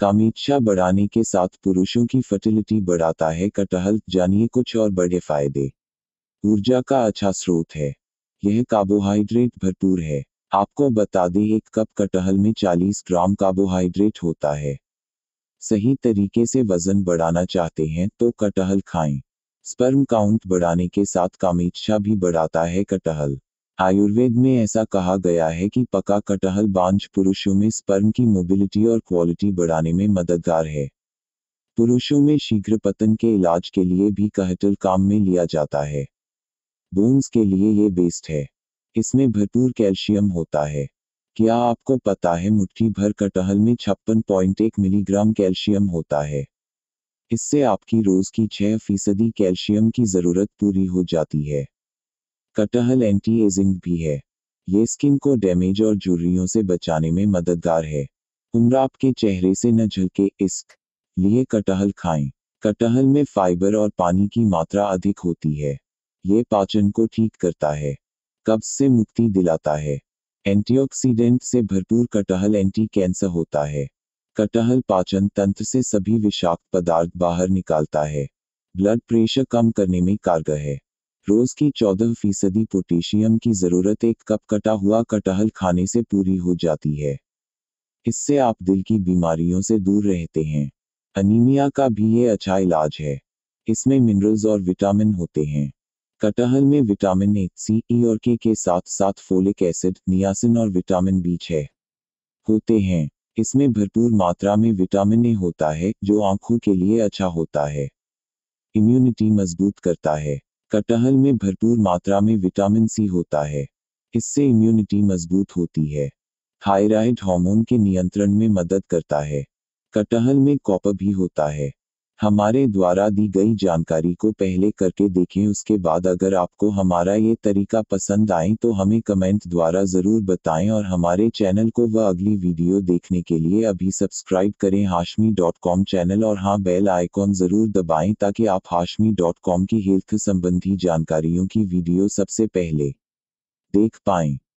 कामेच्छा बढ़ाने के साथ पुरुषों की फर्टिलिटी बढ़ाता है, कटहल जानिए कुछ और बड़े फ़ायदे। ऊर्जा का अच्छा स्रोत है। यह कार्बोहाइड्रेट भरपूर है। आपको बता दें, एक कप कटहल में 40 ग्राम कार्बोहाइड्रेट होता है। सही तरीके से वज़न बढ़ाना चाहते हैं तो कटहल खाएँ। स्पर्म काउंट बढ़ाने के साथ कामेच्छा भी बढ़ाता है कटहल। आयुर्वेद में ऐसा कहा गया है कि पका कटहल बांझ पुरुषों में स्पर्म की मोबिलिटी और क्वालिटी बढ़ाने में मददगार है। पुरुषों में शीघ्र पतन के इलाज के लिए भी कहटल काम में लिया जाता है। बोन्स के लिए ये बेस्ट है। इसमें भरपूर कैल्शियम होता है। क्या आपको पता है मुट्ठी भर कटहल में छप्पन पॉइंट एक मिलीग्राम कैल्शियम होता है? इससे आपकी रोज की छह फ़ीसदी कैल्शियम की ज़रूरत पूरी हो जाती है। कटहल एंटी एजिंग भी है। ये स्किन को डैमेज और झुर्रियों से बचाने में मददगार है। उम्र आपके चेहरे से न झलके इसक लिए कटहल खाएँ। कटहल में फाइबर और पानी की मात्रा अधिक होती है। ये पाचन को ठीक करता है। कब्ज से मुक्ति दिलाता है। एंटीऑक्सीडेंट से भरपूर कटहल एंटी कैंसर होता है। कटहल पाचन तंत्र से सभी विषाक्त पदार्थ बाहर निकालता है। ब्लड प्रेशर कम करने में कारगर है। रोज की चौदह फ़ीसदी पोटेशियम की ज़रूरत एक कप कटा हुआ कटहल खाने से पूरी हो जाती है। इससे आप दिल की बीमारियों से दूर रहते हैं। अनीमिया का भी ये अच्छा इलाज है। इसमें मिनरल्स और विटामिन होते हैं। कटहल में विटामिन ए, सी, ई और के के साथ साथ फोलिक एसिड, नियासिन और विटामिन बी छह होते हैं। इसमें भरपूर मात्रा में विटामिन ए होता है, जो आँखों के लिए अच्छा होता है। इम्यूनिटी मज़बूत करता है। कटहल में भरपूर मात्रा में विटामिन सी होता है। इससे इम्यूनिटी मज़बूत होती है। थायराइड हार्मोन के नियंत्रण में मदद करता है। कटहल में कॉपर भी होता है। हमारे द्वारा दी गई जानकारी को पहले करके देखें, उसके बाद अगर आपको हमारा ये तरीका पसंद आए तो हमें कमेंट द्वारा ज़रूर बताएँ और हमारे चैनल को व अगली वीडियो देखने के लिए अभी सब्सक्राइब करें हाशमी डॉट कॉम चैनल और हाँ बेल आइकॉन ज़रूर दबाएँ ताकि आप हाशमी डॉट कॉम की हेल्थ संबंधी जानकारियों की वीडियो सबसे पहले देख पाएँ।